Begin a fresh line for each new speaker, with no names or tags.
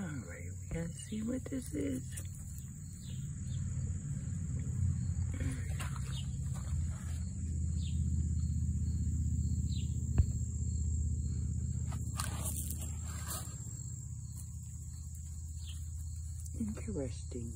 Alright, we gotta see what this is. Interesting.